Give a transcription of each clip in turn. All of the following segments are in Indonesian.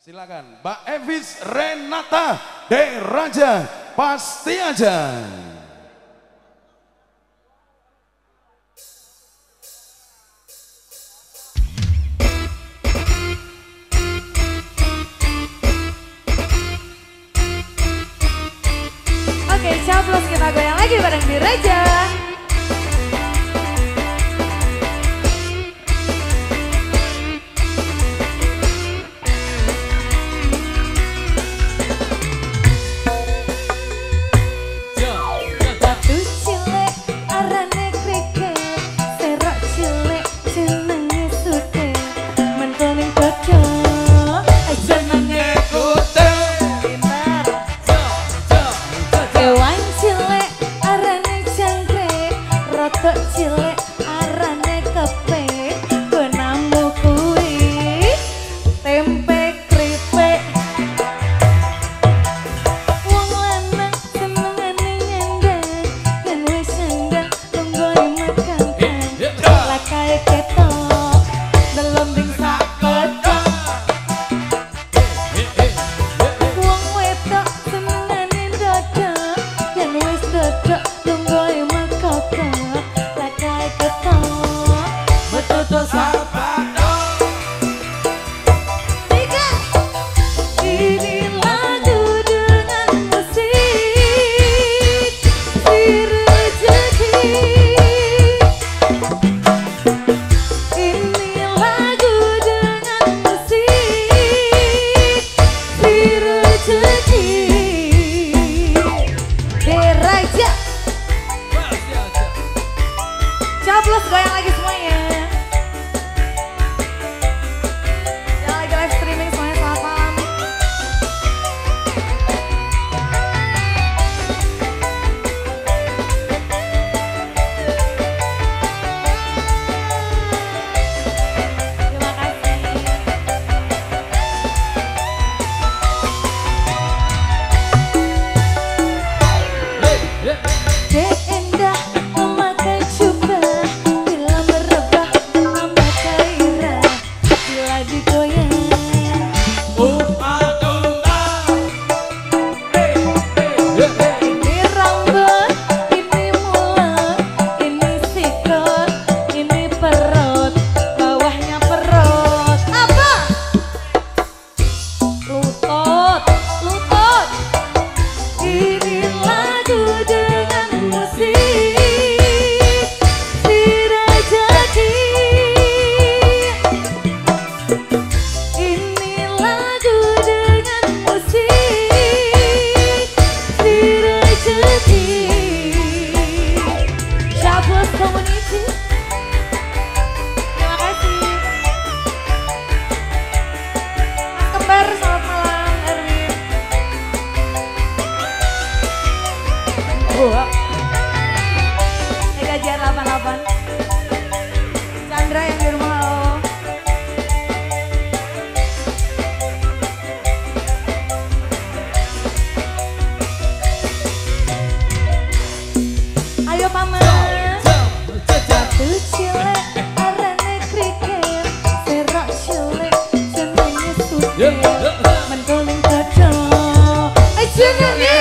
Silakan, Mbak Evis Renata De Raja, pasti aja. Oke, coba kita goyang lagi bareng di Raja. mình có lên tết rồi anh xin nghe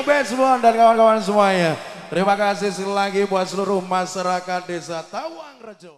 Nino Baseball dan kawan-kawan semuanya. Terima kasih sekali lagi buat seluruh masyarakat desa Tawang Rejo.